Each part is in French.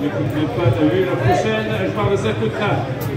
n'écoutez pas de lui. La prochaine, je parle de cette là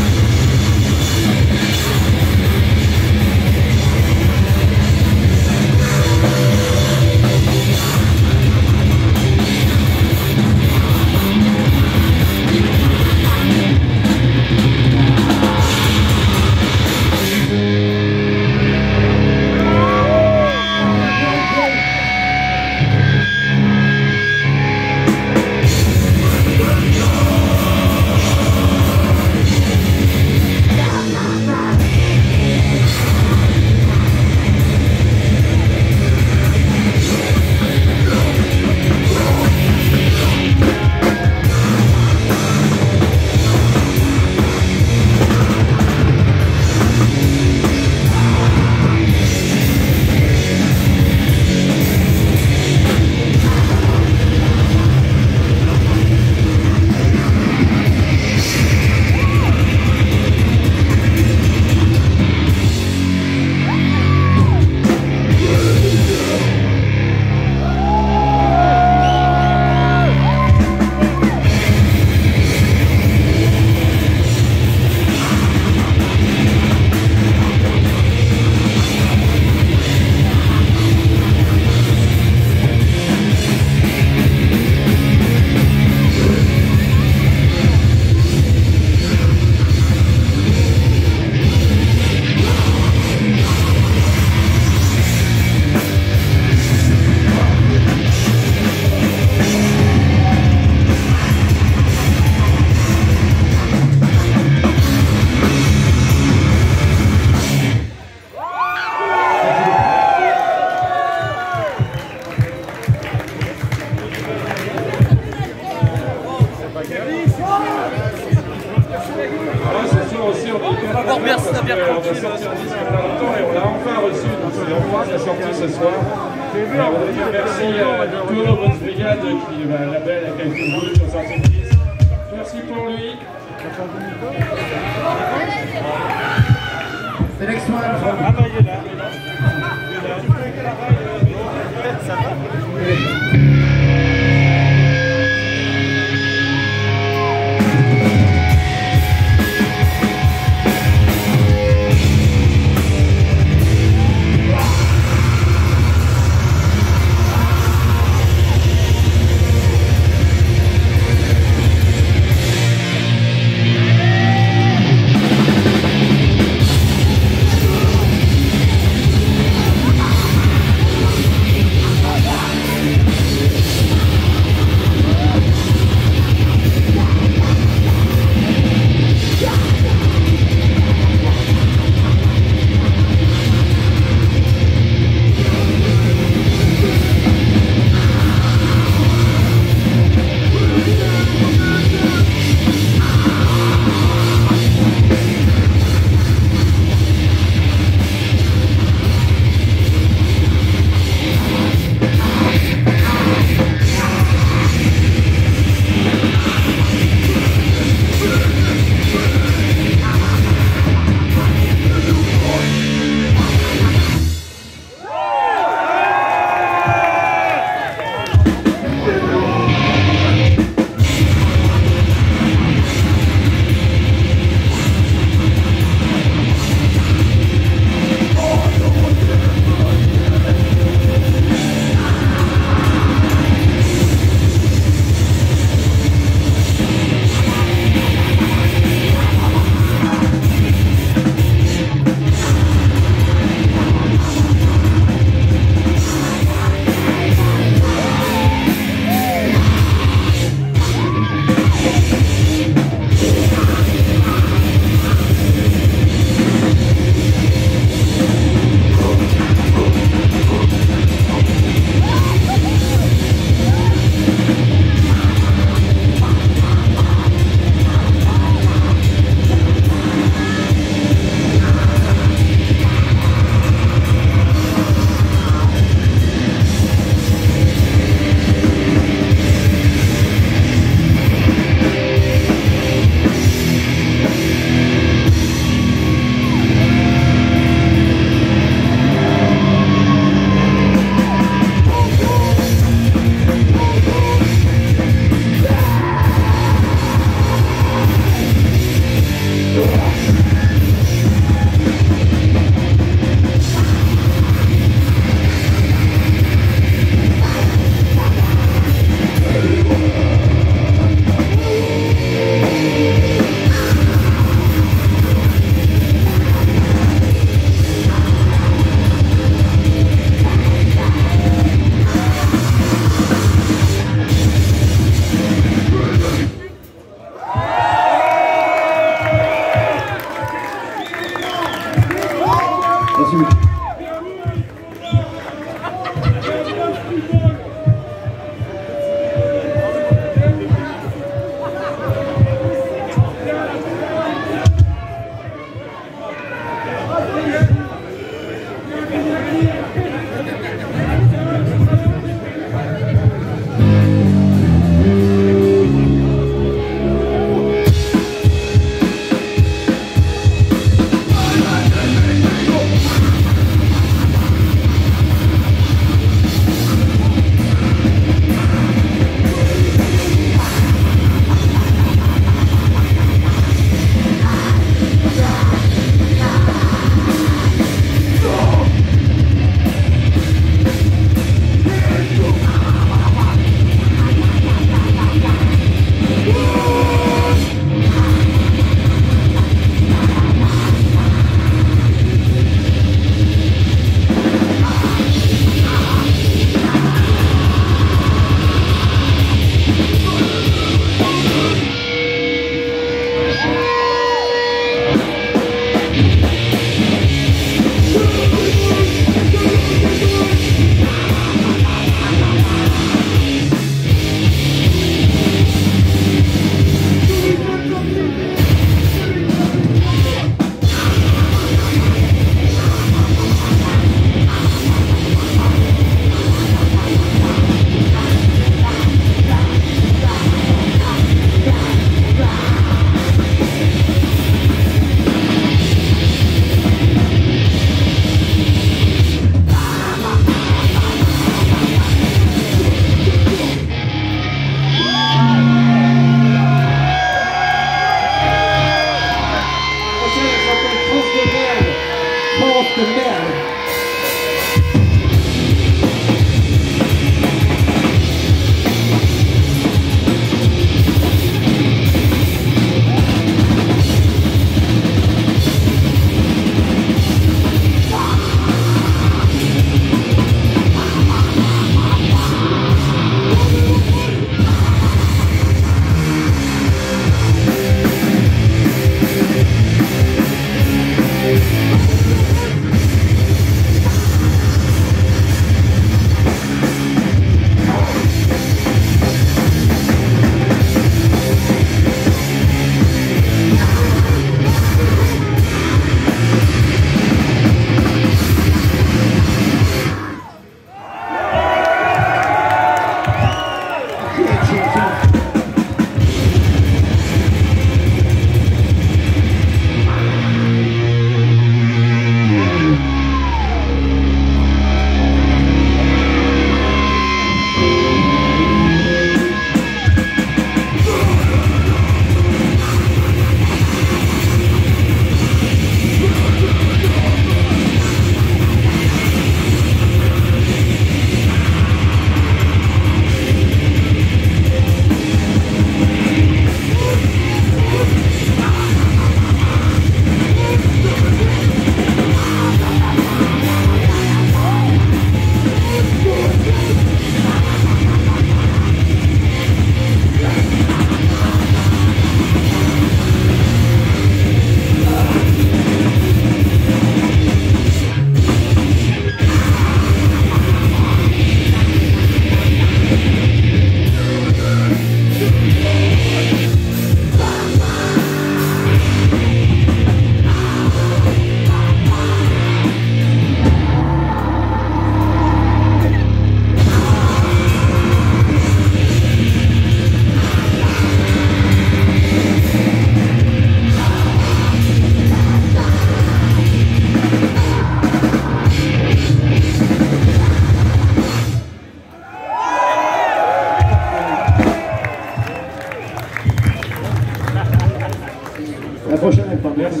prochaine. Merci.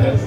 Merci.